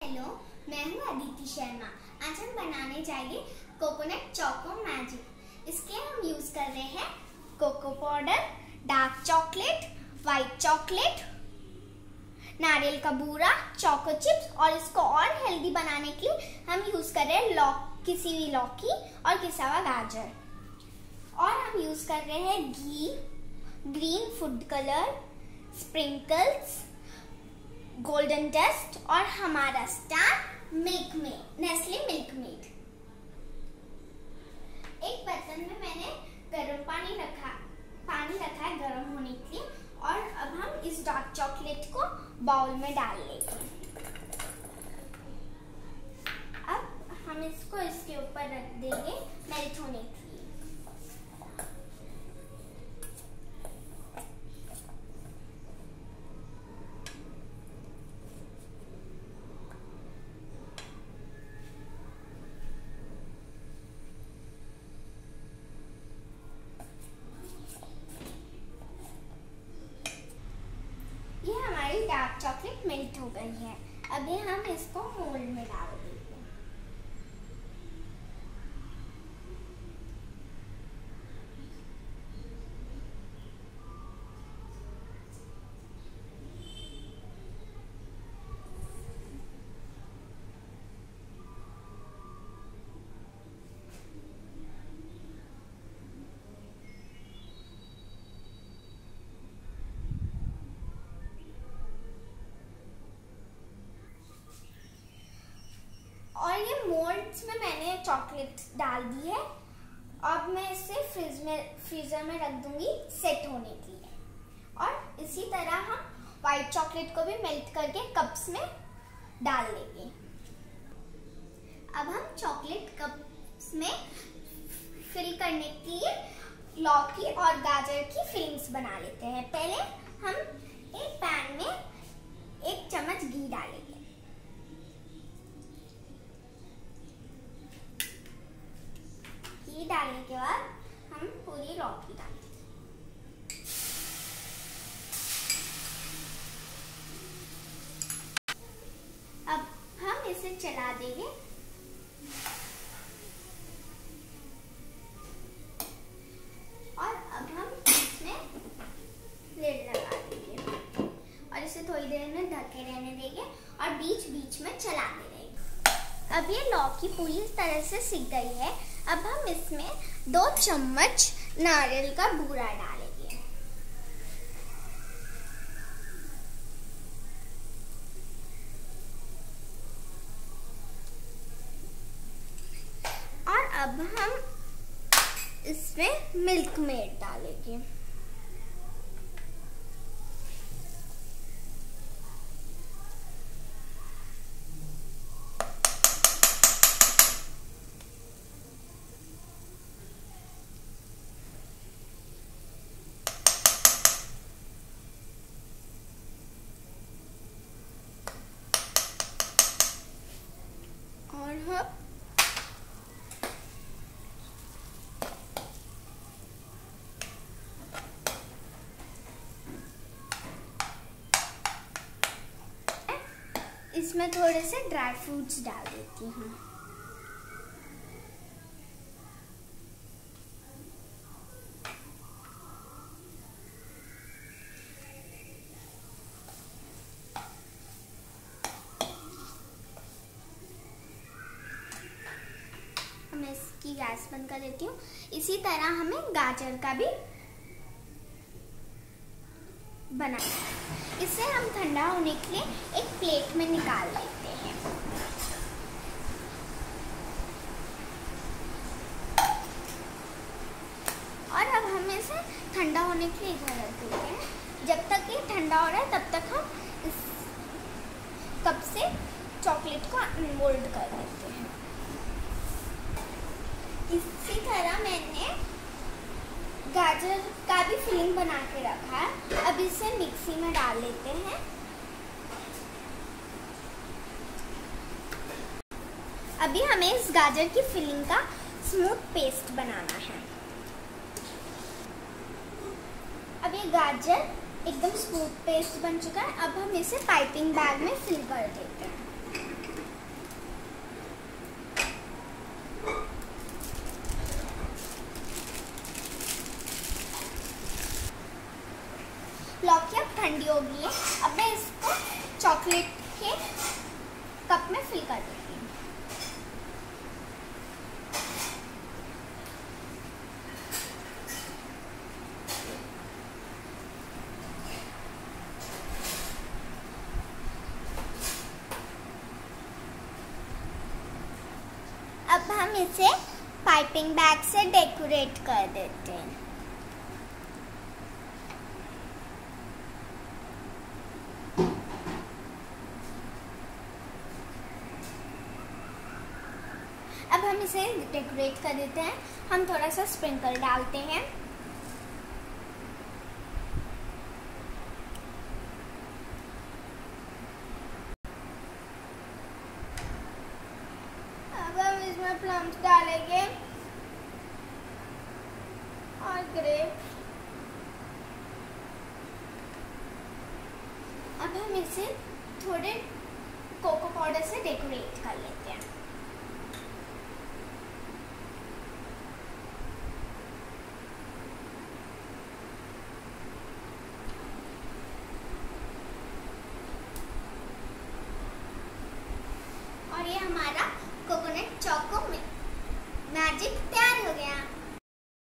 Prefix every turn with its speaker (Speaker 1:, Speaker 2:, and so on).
Speaker 1: Hello, मैं हूँ अदिति शर्मा। आज हम बनाने जाएँगे कोकोनट चोको मैजिक इसके हम यूज़ कर रहे हैं cocoa powder dark chocolate white chocolate नारियल का बूरा चोको चिप्स और इसको और हेल्दी बनाने के लिए हम यूज़ कर रहे हैं लौक किसी भी लौकी और किसा हुआ गाजर। और हम यूज़ कर रहे हैं घी green food colour sprinkles golden dust और हमारा स्टार मिल्क में नेस्ले मिल्क मेड एक बर्तन में मैंने गर्म पानी रखा पानी रखा है गर्म होने के लिए और अब हम इस डार्क चॉकलेट को बाउल में डाल लेंगे अब हम इसको इसके ऊपर रख देंगे मेल्ट होने के लिए ये हमारी डार्क चॉकलेट मेल्ट हो गई है। अभी हम इसको मोल्ड में डाल देंगे मोल्ड्स में मैंने चॉकलेट डाल दी है। अब मैं इसे फ्रिज में, फ्रीजर में रख दूँगी सेट होने के लिए। और इसी तरह हम व्हाइट चॉकलेट को भी मेल्ट करके कप्स में डाल लेंगे अब हम चॉकलेट कप्स में फिल करने के लिए लौकी और गाजर की फिलिंग्स बना लेते हैं। पहले हम एक पैन में एक चम्मच घी डालेंगे। घी डालने के बाद हम पूरी लौकी डालेंगे। अब हम इसे चला देंगे। और अब हम इसमें लिड लगा देंगे। और इसे थोड़ी देर में ढके रहने देंगे और बीच बीच में चलाते रहेंगे। अब ये लौकी पूरी तरह से सीख गई है अब हम इसमें दो चम्मच नारियल का बूरा डालेंगे। और अब हम इसमें मिल्क मेड डालेंगे और हम इसमें थोड़े से ड्राई फ्रूट्स डाल देती हूँ। मैं इसकी गैस बंद कर देती हूँ। इसी तरह हमें गाजर का भी बनाना इसे हम ठंडा होने के लिए एक प्लेट में निकाल लेते हैं। और अब हम इसे ठंडा होने के लिए इधर रख देते हैं। जब तक ये ठंडा हो रहा है, तब तक हम इस कप से चॉकलेट को अनमोल्ड कर देते हैं। इसी तरह मैंने गाजर का भी फिलिंग बना के रखा है। अब इसे मिक्सी में डाल लेते हैं। अभी हमें इस गाजर की फिलिंग का स्मूथ पेस्ट बनाना है। अब ये गाजर एकदम स्मूथ पेस्ट बन चुका है। अब हम इसे पाइपिंग बैग में फिल कर देते हैं। हो गई है अब मैं इसको चॉकलेट के कप में फिल कर हूँ। अब हम इसे पाइपिंग बैग से डेकोरेट कर देते हैं। अब हम इसे डेकोरेट कर देते हैं। हम थोड़ा सा स्प्रिंकल डालते हैं। अब हम इसमें प्लम्स डालेंगे। और ग्रेप्स अब हम इसे थोड़े कोको पाउडर से डेकोरेट कर लेते हैं।